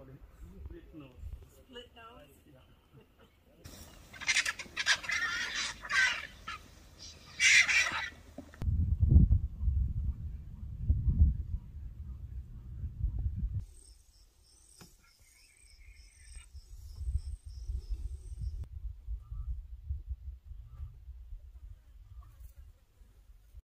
call Não.